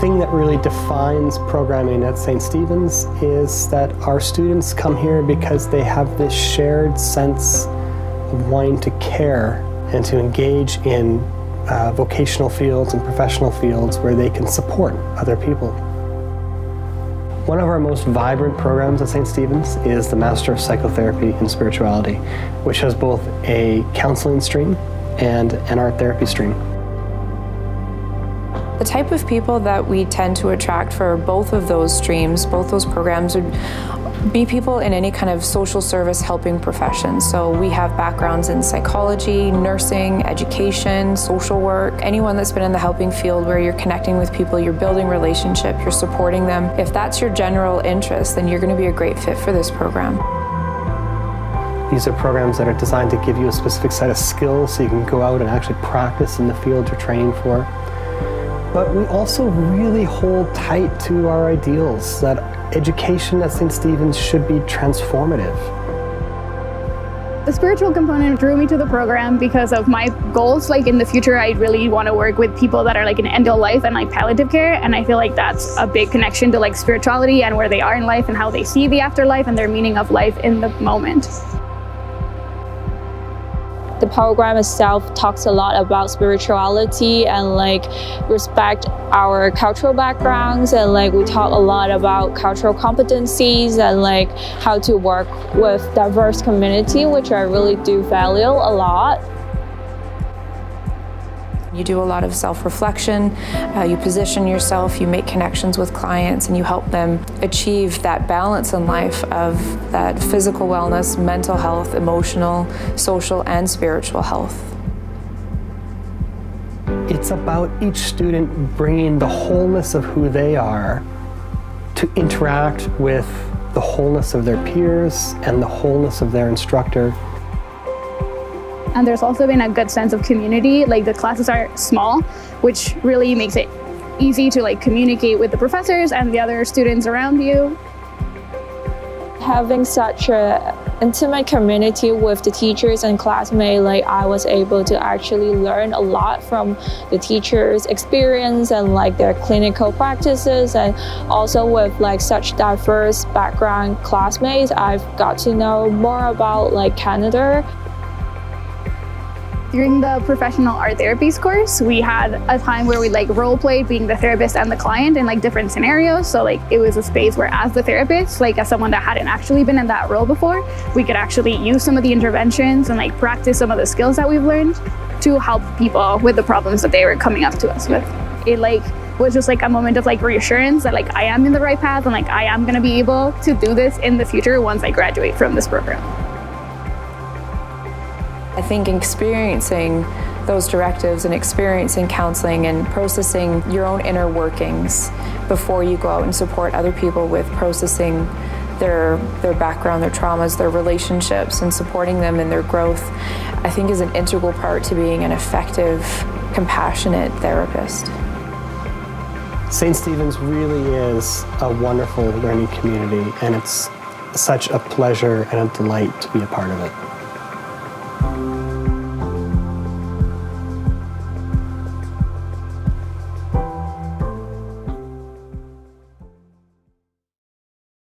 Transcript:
thing that really defines programming at St. Stephen's is that our students come here because they have this shared sense of wanting to care and to engage in uh, vocational fields and professional fields where they can support other people. One of our most vibrant programs at St. Stephen's is the Master of Psychotherapy and Spirituality, which has both a counseling stream and an art therapy stream. The type of people that we tend to attract for both of those streams, both those programs, would be people in any kind of social service helping profession. So we have backgrounds in psychology, nursing, education, social work, anyone that's been in the helping field where you're connecting with people, you're building relationship, you're supporting them. If that's your general interest, then you're going to be a great fit for this program. These are programs that are designed to give you a specific set of skills so you can go out and actually practice in the field you're training for but we also really hold tight to our ideals that education at St. Stephen's should be transformative. The spiritual component drew me to the program because of my goals. Like in the future, I really want to work with people that are like in end of life and like palliative care. And I feel like that's a big connection to like spirituality and where they are in life and how they see the afterlife and their meaning of life in the moment. The program itself talks a lot about spirituality and like respect our cultural backgrounds and like we talk a lot about cultural competencies and like how to work with diverse community, which I really do value a lot. You do a lot of self-reflection, uh, you position yourself, you make connections with clients, and you help them achieve that balance in life of that physical wellness, mental health, emotional, social, and spiritual health. It's about each student bringing the wholeness of who they are to interact with the wholeness of their peers and the wholeness of their instructor and there's also been a good sense of community. Like the classes are small, which really makes it easy to like communicate with the professors and the other students around you. Having such a intimate community with the teachers and classmates, like I was able to actually learn a lot from the teachers' experience and like their clinical practices, and also with like such diverse background classmates, I've got to know more about like Canada. During the professional art therapies course, we had a time where we like role played being the therapist and the client in like different scenarios. So like it was a space where as the therapist, like as someone that hadn't actually been in that role before, we could actually use some of the interventions and like practice some of the skills that we've learned to help people with the problems that they were coming up to us with. It like was just like a moment of like reassurance that like I am in the right path and like I am gonna be able to do this in the future once I graduate from this program. I think experiencing those directives and experiencing counseling and processing your own inner workings before you go out and support other people with processing their their background, their traumas, their relationships and supporting them in their growth, I think is an integral part to being an effective, compassionate therapist. St. Stephen's really is a wonderful learning community and it's such a pleasure and a delight to be a part of it.